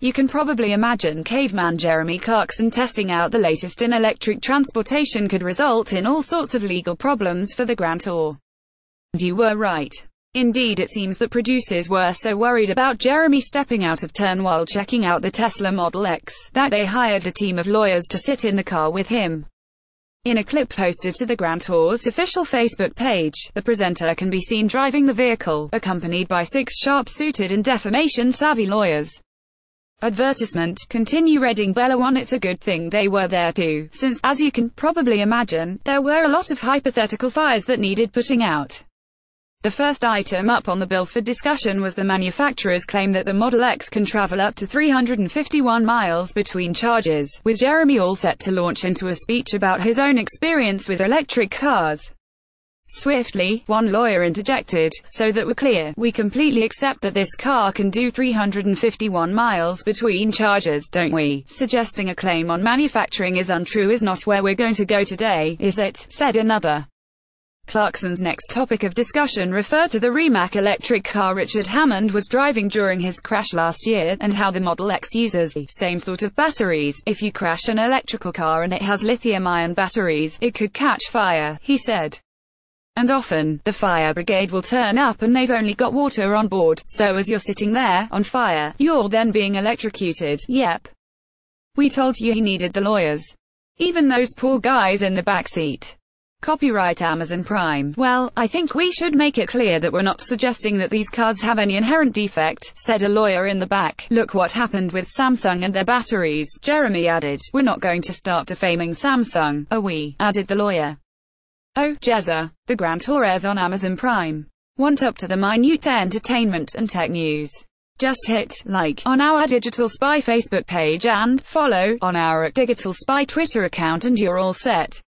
You can probably imagine caveman Jeremy Clarkson testing out the latest in electric transportation could result in all sorts of legal problems for the Grand Tour. And you were right. Indeed it seems that producers were so worried about Jeremy stepping out of turn while checking out the Tesla Model X, that they hired a team of lawyers to sit in the car with him. In a clip posted to the Grand Tour's official Facebook page, the presenter can be seen driving the vehicle, accompanied by six sharp-suited and defamation-savvy lawyers. Advertisement, continue reading Bella One It's a good thing they were there too, since, as you can probably imagine, there were a lot of hypothetical fires that needed putting out. The first item up on the bill for discussion was the manufacturer's claim that the Model X can travel up to 351 miles between charges, with Jeremy all set to launch into a speech about his own experience with electric cars. Swiftly, one lawyer interjected, so that we're clear, we completely accept that this car can do 351 miles between charges, don't we? Suggesting a claim on manufacturing is untrue is not where we're going to go today, is it? said another. Clarkson's next topic of discussion referred to the Rimac electric car Richard Hammond was driving during his crash last year, and how the Model X uses the same sort of batteries. If you crash an electrical car and it has lithium-ion batteries, it could catch fire, he said. And often, the fire brigade will turn up and they've only got water on board, so as you're sitting there, on fire, you're then being electrocuted, yep. We told you he needed the lawyers. Even those poor guys in the back seat. Copyright Amazon Prime. Well, I think we should make it clear that we're not suggesting that these cars have any inherent defect, said a lawyer in the back. Look what happened with Samsung and their batteries, Jeremy added. We're not going to start defaming Samsung, are we? added the lawyer. Oh, Jezza. The Grand Tour airs on Amazon Prime. Want up to the minute entertainment and tech news? Just hit like on our Digital Spy Facebook page and follow on our Digital Spy Twitter account and you're all set.